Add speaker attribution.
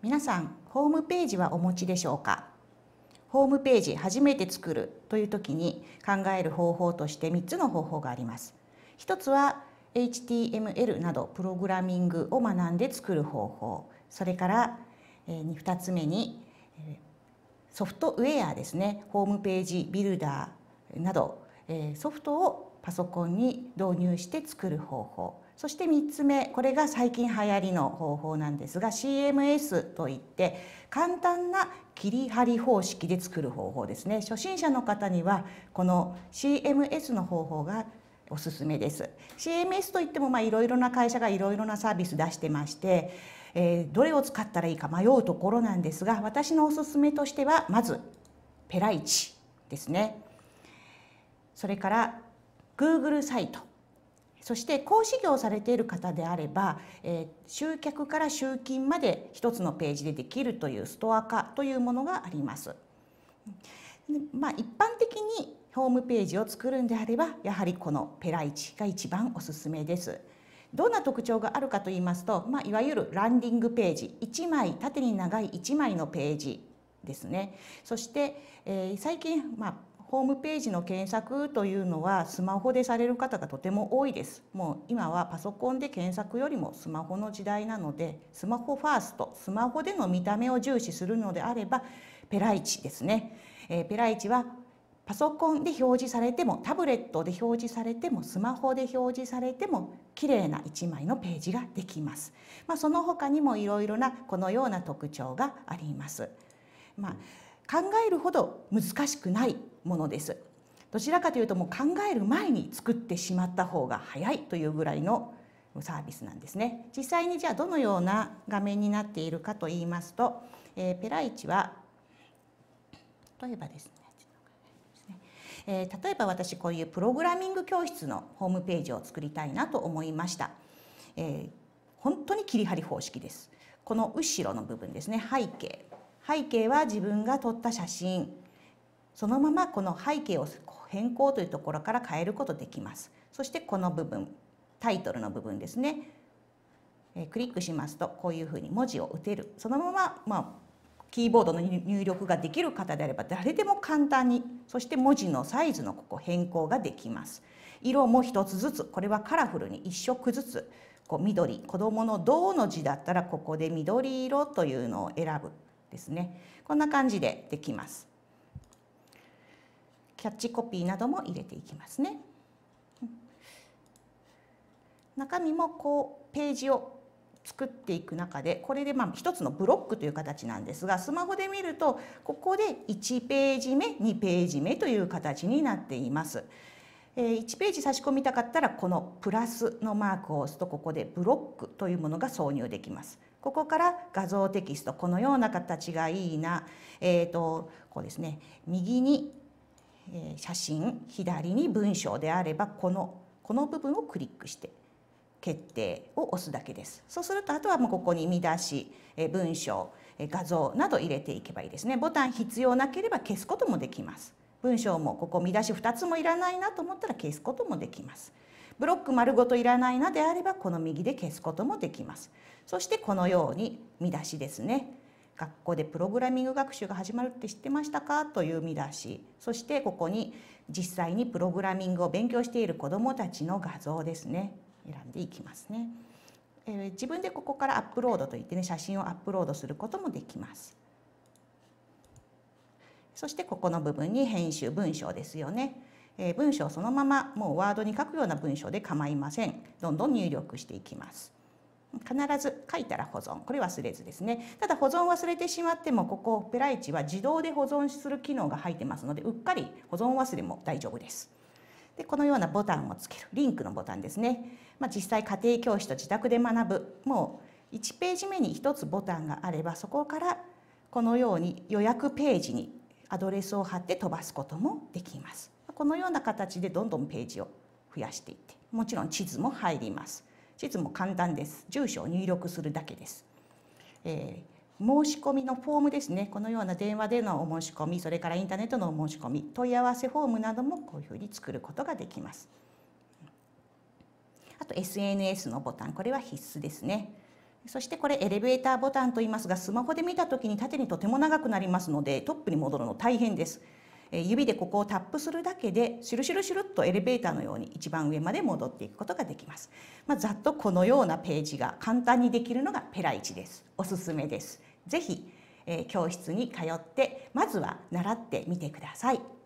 Speaker 1: 皆さんホームページはお持ちでしょうか？ホームページ初めて作るという時に考える方法として3つの方法があります。一つは HTML などプログラミングを学んで作る方法。それから2つ目にソフトウェアですね。ホームページビルダーなどソフトをパソコンに導入して作る方法。そして3つ目これが最近流行りの方法なんですが CMS といって簡単な切り貼り方式で作る方法ですね。初心者の方にはこの CMS の方法がおすすめです。CMS といってもいろいろな会社がいろいろなサービス出してまして、えー、どれを使ったらいいか迷うところなんですが私のおすすめとしてはまずペライチですね。それから Google サイトそして講師業をされている方であれば、えー、集客から集金まで一つのページでできるというストア化というものがあります。まあ、一般的にホームページを作るんであればやはりこのペライチが一番おすすめです。どんな特徴があるかと言いますと、まあ、いわゆるランディングページ1枚縦に長い1枚のページですねそして、えー、最近、まあ、ホームページの検索というのはスマホでされる方がとても多いです。もう今はパソコンで検索よりもスマホの時代なのでスマホファーストスマホでの見た目を重視するのであればペライチですね。えー、ペライチはパソコンで表示されてもタブレットで表示されてもスマホで表示されても綺麗な1枚のページができます。まあ、その他にもいろいろなこのような特徴があります。まあ考えるほど難しくないものです。どちらかというともう考える前に作ってしまった方が早いというぐらいのサービスなんですね。実際にじゃあどのような画面になっているかと言いますと、えー、ペライチは例えばですねえー、例えば私こういうプログラミング教室のホームページを作りたいなと思いました、えー、本当に切り張り方式です。この後ろの部分ですね背景。背景は自分が撮った写真。そのままこの背景を変更というところから変えることできます。そしてこの部分タイトルの部分ですね。クリックしますとこういうふうに文字を打てる。そのまま、まあ、キーボードの入力ができる方であれば誰でも簡単にそして文字のサイズのここ変更ができます。色も一つずつこれはカラフルに1色ずつこう緑子どもの「銅」の字だったらここで緑色というのを選ぶ。ですねこんな感じでできますキャッチコピーなども入れていきますね中身もこうページを作っていく中でこれでまあ一つのブロックという形なんですがスマホで見るとここで1ページ目2ページ目という形になっています。1ページ差し込みたかったらこのプラスのマークを押すとここでブロックというものが挿入できます。ここから画像テキストこのような形がいいな、えーと、こうですね。右に写真左に文章であればこのこの部分をクリックして決定を押すだけです。そうするとあとはもうここに見出し文章画像など入れていけばいいですね。ボタン必要なければ消すこともできます。文章もここ見出し2つもいらないなと思ったら消すこともできます。ブロック丸ごといらないなであればこの右で消すこともできます。そしてこのように見出しですね。学校でプログラミング学習が始まるって知ってましたか？という見出し。そしてここに実際にプログラミングを勉強している子どもたちの画像ですね。選んでいきますね、えー、自分でここからアップロードといってね写真をアップロードすることもできます。そしてここの部分に編集文章ですよね。え文章そのままもうワードに書くような文章で構いません。どんどん入力していきます。必ず書いたら保存。これ忘れずですね。ただ保存忘れてしまってもここペライチは自動で保存する機能が入ってますのでうっかり保存忘れも大丈夫です。でこのようなボタンをつける。リンクのボタンですね、まあ、実際家庭教師と自宅で学ぶ。もう1ページ目に1つボタンがあればそこからこのように予約ページにアドレスを貼って飛ばすこともできます。このような形でどんどんページを増やしていってもちろん地図も入ります。地図も簡単です。住所を入力するだけです、えー、申し込みのフォームですね。このような電話でのお申し込みそれからインターネットのお申し込み問い合わせフォームなどもこういうふうに作ることができます。あと SNS のボタンこれは必須ですね。そしてこれエレベーターボタンと言いますがスマホで見た時に縦にとても長くなりますのでトップに戻るの大変です。指でここをタップするだけでシュルシュルシュルっとエレベーターのように一番上まで戻っていくことができます、まあ、ざっとこのようなページが簡単にできるのがペライチです。おすすめです。ぜひ、え、教室に通ってまずは習ってみてください。